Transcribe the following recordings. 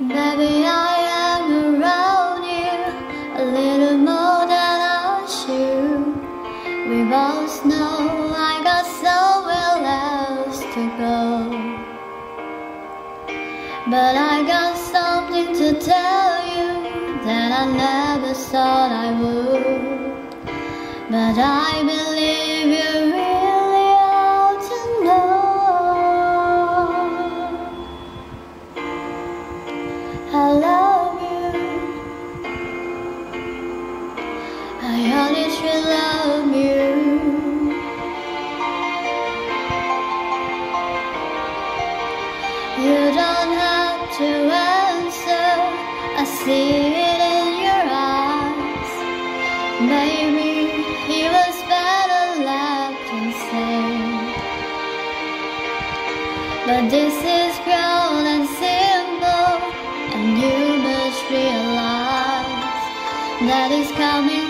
Baby, I am around you a little more than I should. We both know I got somewhere else to go. But I got something to tell you that I never thought I would. But I believe you I see it in your eyes. Maybe it was better left unsaid. But this is grown and simple, and you must realize that it's coming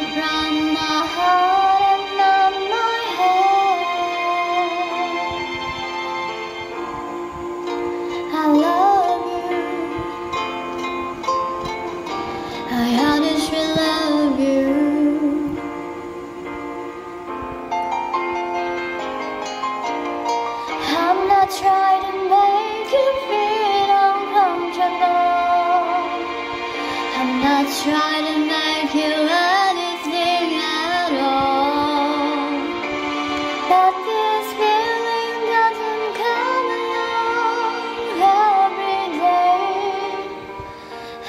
Not trying to make you feel uncomfortable. I'm not trying to make you anything at all. But this feeling doesn't come along every day.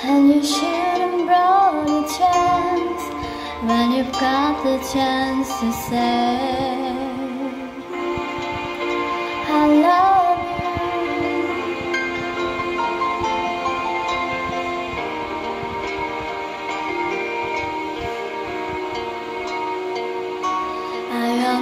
And you should have brought a chance when you've got the chance to say,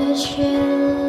I honestly